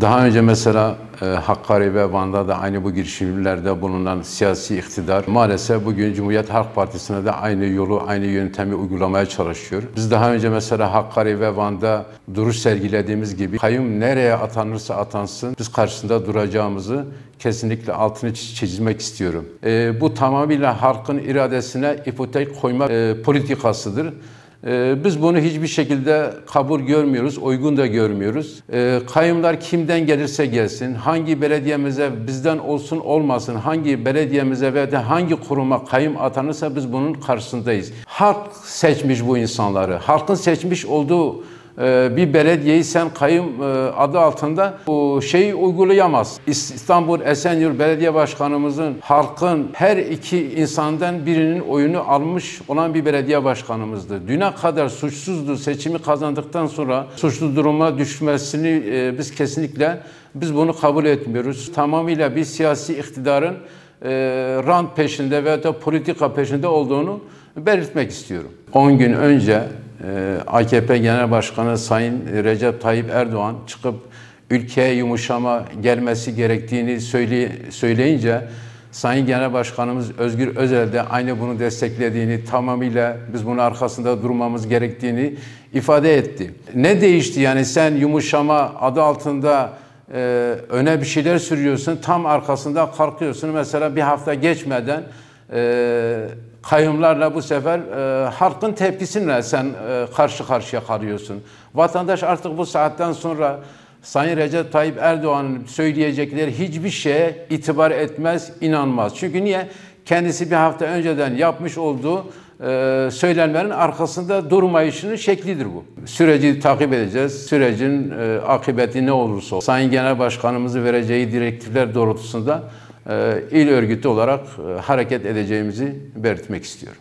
Daha önce mesela e, Hakkari ve Van'da da aynı bu girişimlerde bulunan siyasi iktidar maalesef bugün Cumhuriyet Halk Partisi'ne de aynı yolu, aynı yöntemi uygulamaya çalışıyor. Biz daha önce mesela Hakkari ve Van'da duruş sergilediğimiz gibi kayyum nereye atanırsa atansın biz karşısında duracağımızı kesinlikle altını çizmek istiyorum. E, bu tamamıyla halkın iradesine ipotek koyma e, politikasıdır. Ee, biz bunu hiçbir şekilde kabul görmüyoruz, uygun da görmüyoruz. Ee, Kayımlar kimden gelirse gelsin, hangi belediyemize bizden olsun olmasın, hangi belediyemize veya de hangi kuruma kayım atanırsa biz bunun karşısındayız. Halk seçmiş bu insanları. Halkın seçmiş olduğu bir belediyeyi sen kayım e, adı altında bu şeyi uygulayamaz. İstanbul Esenyurt Belediye Başkanımızın halkın her iki insandan birinin oyunu almış olan bir belediye başkanımızdı. Düne kadar suçsuzdu. Seçimi kazandıktan sonra suçlu duruma düşmesini e, biz kesinlikle biz bunu kabul etmiyoruz. Tamamıyla bir siyasi iktidarın e, rant peşinde veya da politika peşinde olduğunu belirtmek istiyorum. 10 gün önce ee, AKP Genel Başkanı Sayın Recep Tayyip Erdoğan çıkıp ülkeye yumuşama gelmesi gerektiğini söyleyince Sayın Genel Başkanımız Özgür Özel de aynı bunu desteklediğini, tamamıyla biz bunun arkasında durmamız gerektiğini ifade etti. Ne değişti yani sen yumuşama adı altında e, öne bir şeyler sürüyorsun, tam arkasında kalkıyorsun. Mesela bir hafta geçmeden e, kayyumlarla bu sefer e, halkın tepkisine sen e, karşı karşıya kalıyorsun. Vatandaş artık bu saatten sonra Sayın Recep Tayyip Erdoğan'ın söyleyecekleri hiçbir şeye itibar etmez, inanmaz. Çünkü niye? Kendisi bir hafta önceden yapmış olduğu e, söylenmenin arkasında durmayışının şeklidir bu. Süreci takip edeceğiz. Sürecin e, akıbeti ne olursa olsun. Sayın Genel Başkanımızı vereceği direktifler doğrultusunda il örgütü olarak e, hareket edeceğimizi belirtmek istiyorum.